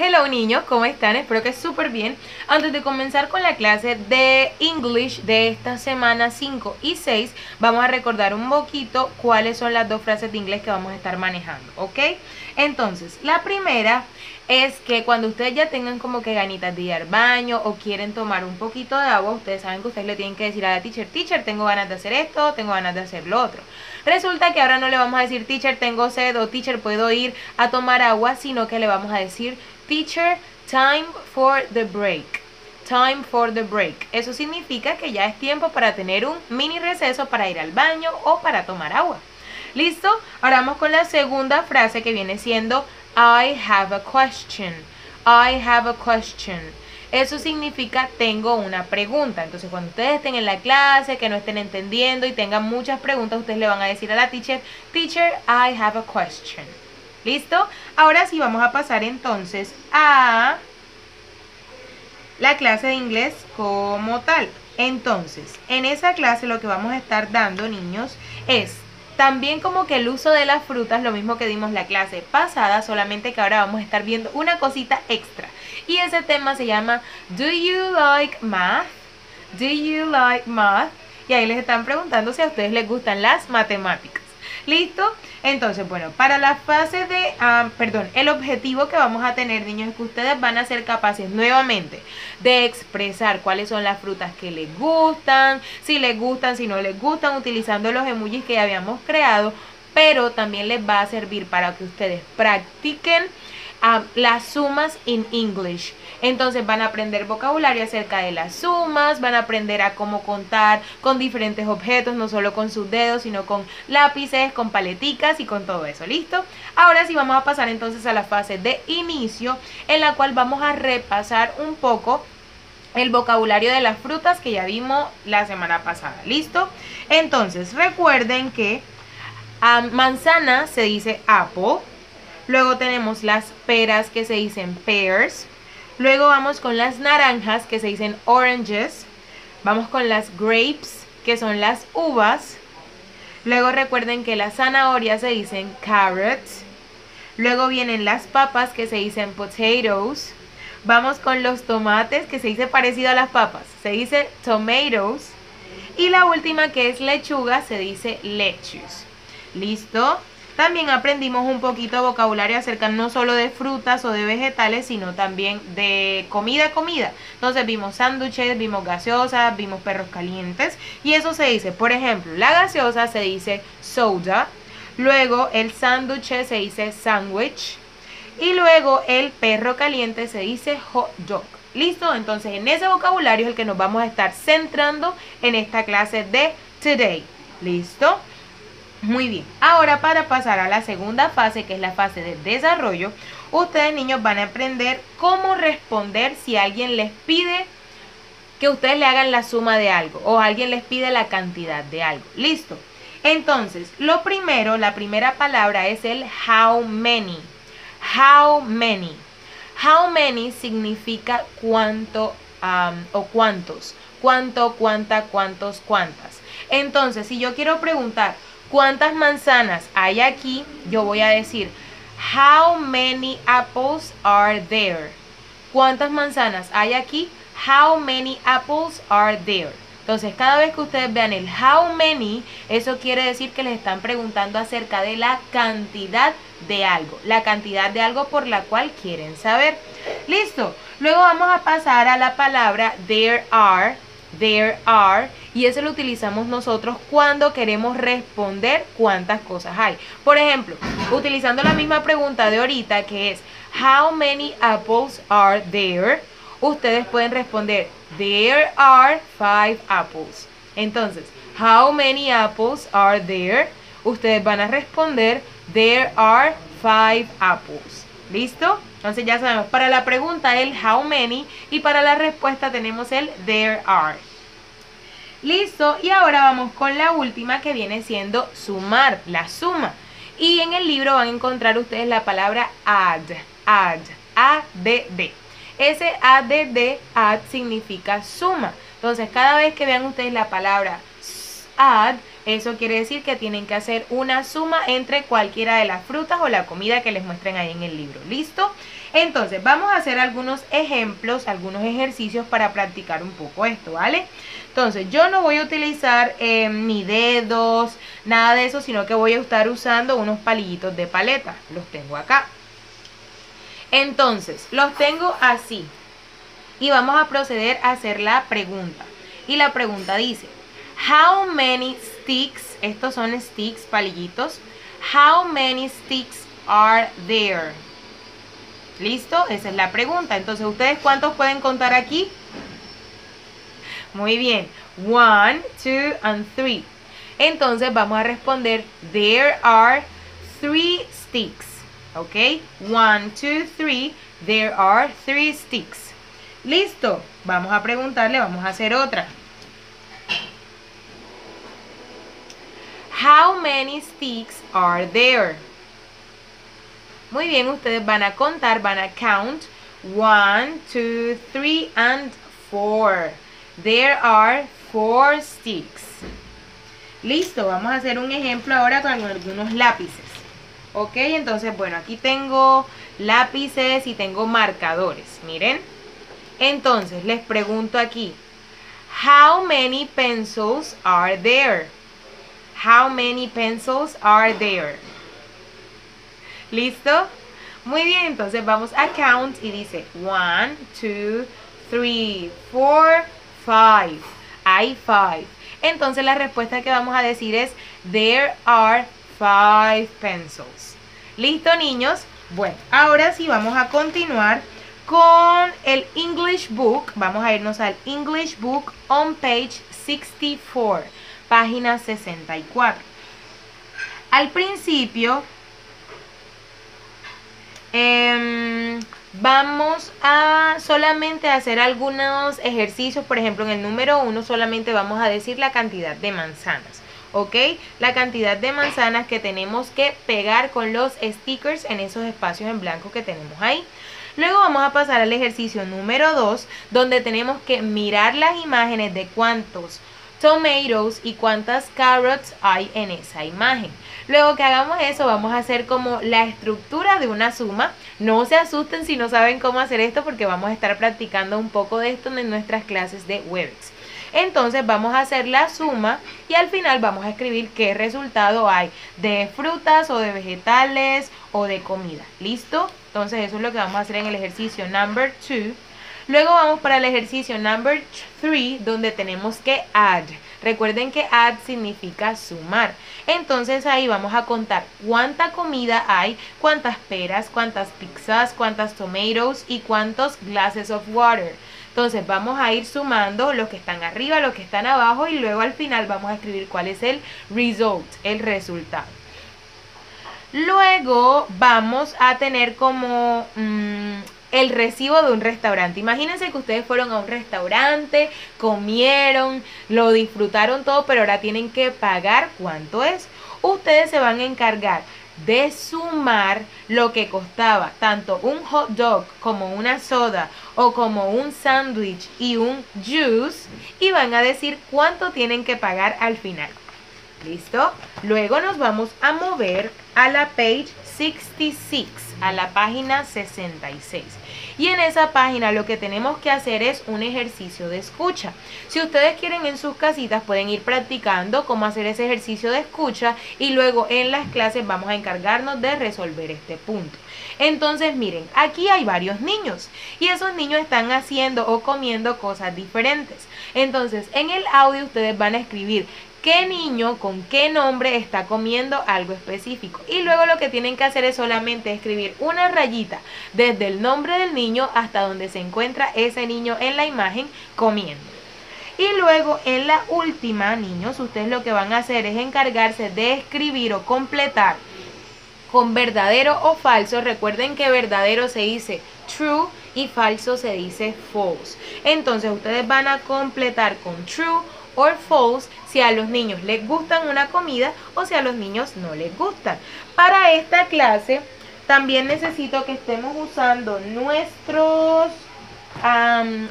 Hello niños, ¿cómo están? Espero que súper bien. Antes de comenzar con la clase de English de esta semana 5 y 6, vamos a recordar un poquito cuáles son las dos frases de inglés que vamos a estar manejando, ¿ok? Entonces, la primera es que cuando ustedes ya tengan como que ganitas de ir al baño o quieren tomar un poquito de agua, ustedes saben que ustedes le tienen que decir a la teacher, teacher, tengo ganas de hacer esto, tengo ganas de hacer lo otro. Resulta que ahora no le vamos a decir, teacher, tengo sed o teacher, puedo ir a tomar agua, sino que le vamos a decir, Teacher, time for the break. Time for the break. Eso significa que ya es tiempo para tener un mini receso para ir al baño o para tomar agua. ¿Listo? Ahora vamos con la segunda frase que viene siendo I have a question. I have a question. Eso significa tengo una pregunta. Entonces, cuando ustedes estén en la clase, que no estén entendiendo y tengan muchas preguntas, ustedes le van a decir a la teacher, teacher, I have a question. ¿Listo? Ahora sí vamos a pasar entonces a la clase de inglés como tal. Entonces, en esa clase lo que vamos a estar dando, niños, es también como que el uso de las frutas, lo mismo que dimos la clase pasada, solamente que ahora vamos a estar viendo una cosita extra. Y ese tema se llama Do you like math? Do you like math? Y ahí les están preguntando si a ustedes les gustan las matemáticas. ¿Listo? Entonces, bueno, para la fase de, ah, perdón, el objetivo que vamos a tener, niños, es que ustedes van a ser capaces nuevamente de expresar cuáles son las frutas que les gustan, si les gustan, si no les gustan, utilizando los emojis que ya habíamos creado, pero también les va a servir para que ustedes practiquen las sumas en English. Entonces van a aprender vocabulario acerca de las sumas, van a aprender a cómo contar con diferentes objetos, no solo con sus dedos, sino con lápices, con paleticas y con todo eso. ¿Listo? Ahora sí vamos a pasar entonces a la fase de inicio, en la cual vamos a repasar un poco el vocabulario de las frutas que ya vimos la semana pasada. ¿Listo? Entonces recuerden que a manzana se dice apple. Luego tenemos las peras que se dicen pears. Luego vamos con las naranjas que se dicen oranges. Vamos con las grapes que son las uvas. Luego recuerden que las zanahorias se dicen carrots. Luego vienen las papas que se dicen potatoes. Vamos con los tomates que se dice parecido a las papas. Se dice tomatoes. Y la última que es lechuga se dice lettuce. ¿Listo? También aprendimos un poquito vocabulario acerca no solo de frutas o de vegetales, sino también de comida, comida. Entonces vimos sándwiches, vimos gaseosas, vimos perros calientes. Y eso se dice, por ejemplo, la gaseosa se dice soda. Luego el sándwich se dice sandwich. Y luego el perro caliente se dice hot dog. ¿Listo? Entonces en ese vocabulario es el que nos vamos a estar centrando en esta clase de today. ¿Listo? Muy bien, ahora para pasar a la segunda fase, que es la fase de desarrollo, ustedes niños van a aprender cómo responder si alguien les pide que ustedes le hagan la suma de algo o alguien les pide la cantidad de algo. Listo. Entonces, lo primero, la primera palabra es el how many. How many. How many significa cuánto o cuántos. Cuánto, cuánta, cuántos, cuántas. Entonces, si yo quiero preguntar, ¿Cuántas manzanas hay aquí? Yo voy a decir, how many apples are there? ¿Cuántas manzanas hay aquí? How many apples are there? Entonces, cada vez que ustedes vean el how many, eso quiere decir que les están preguntando acerca de la cantidad de algo, la cantidad de algo por la cual quieren saber. Listo. Luego vamos a pasar a la palabra there are there are y eso lo utilizamos nosotros cuando queremos responder cuántas cosas hay. Por ejemplo, utilizando la misma pregunta de ahorita que es how many apples are there? Ustedes pueden responder there are five apples. Entonces, how many apples are there? Ustedes van a responder there are five apples. ¿Listo? Entonces ya sabemos, para la pregunta el how many y para la respuesta tenemos el there are. Listo, y ahora vamos con la última que viene siendo sumar, la suma. Y en el libro van a encontrar ustedes la palabra add, add, A-D-D. Ese ADD, add significa suma. Entonces, cada vez que vean ustedes la palabra add, Eso quiere decir que tienen que hacer una suma entre cualquiera de las frutas o la comida que les muestren ahí en el libro. ¿Listo? Entonces, vamos a hacer algunos ejemplos, algunos ejercicios para practicar un poco esto, ¿vale? Entonces, yo no voy a utilizar eh, ni dedos, nada de eso, sino que voy a estar usando unos palillitos de paleta. Los tengo acá. Entonces, los tengo así. Y vamos a proceder a hacer la pregunta. Y la pregunta dice, How many sticks, estos son sticks, palillitos. How many sticks are there? ¿Listo? Esa es la pregunta. Entonces, ¿ustedes cuántos pueden contar aquí? Muy bien. One, two, and three. Entonces, vamos a responder, there are three sticks. ¿Ok? One, two, three. There are three sticks. Listo. Vamos a preguntarle, vamos a hacer otra. How many sticks are there? Muy bien, ustedes van a contar, van a count. One, two, three, and four. There are four sticks. Listo, vamos a hacer un ejemplo ahora con algunos lápices. Ok, entonces, bueno, aquí tengo lápices y tengo marcadores. Miren. Entonces, les pregunto aquí. How many pencils are there? How many pencils are there? ¿Listo? Muy bien, entonces vamos a count y dice 1, 2, 3, 4, 5. Hay 5. Entonces la respuesta que vamos a decir es There are 5 pencils. ¿Listo, niños? Bueno, ahora sí vamos a continuar con el English Book. Vamos a irnos al English Book on page 64 página 64. Al principio em, vamos a solamente hacer algunos ejercicios, por ejemplo en el número 1 solamente vamos a decir la cantidad de manzanas. ¿ok? La cantidad de manzanas que tenemos que pegar con los stickers en esos espacios en blanco que tenemos ahí. Luego vamos a pasar al ejercicio número 2, donde tenemos que mirar las imágenes de cuántos tomatoes y cuántas carrots hay en esa imagen. Luego que hagamos eso, vamos a hacer como la estructura de una suma. No se asusten si no saben cómo hacer esto porque vamos a estar practicando un poco de esto en nuestras clases de Webex. Entonces vamos a hacer la suma y al final vamos a escribir qué resultado hay de frutas o de vegetales o de comida. ¿Listo? Entonces eso es lo que vamos a hacer en el ejercicio number 2 Luego vamos para el ejercicio number 3 donde tenemos que add. Recuerden que add significa sumar. Entonces ahí vamos a contar cuánta comida hay, cuántas peras, cuántas pizzas, cuántas tomatoes y cuántos glasses of water. Entonces vamos a ir sumando los que están arriba, los que están abajo y luego al final vamos a escribir cuál es el result, el resultado. Luego vamos a tener como... Mm, el recibo de un restaurante. Imagínense que ustedes fueron a un restaurante, comieron, lo disfrutaron todo, pero ahora tienen que pagar cuánto es. Ustedes se van a encargar de sumar lo que costaba tanto un hot dog como una soda o como un sándwich y un juice y van a decir cuánto tienen que pagar al final. ¿Listo? Luego nos vamos a mover a la page 66, a la página 66. Y en esa página lo que tenemos que hacer es un ejercicio de escucha. Si ustedes quieren en sus casitas pueden ir practicando cómo hacer ese ejercicio de escucha y luego en las clases vamos a encargarnos de resolver este punto. Entonces miren, aquí hay varios niños y esos niños están haciendo o comiendo cosas diferentes. Entonces en el audio ustedes van a escribir qué niño con qué nombre está comiendo algo específico. Y luego lo que tienen que hacer es solamente escribir una rayita desde el nombre del niño hasta donde se encuentra ese niño en la imagen comiendo. Y luego en la última, niños, ustedes lo que van a hacer es encargarse de escribir o completar con verdadero o falso. Recuerden que verdadero se dice true y falso se dice false. Entonces ustedes van a completar con true or false si a los niños les gustan una comida o si a los niños no les gustan. Para esta clase también necesito que estemos usando nuestros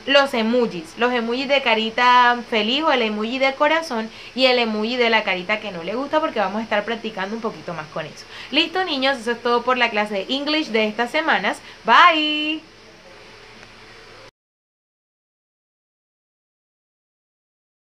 los emojis, los emojis de carita feliz o el emoji de corazón y el emoji de la carita que no le gusta porque vamos a estar practicando un poquito más con eso. Listo niños, eso es todo por la clase de English de estas semanas. Bye.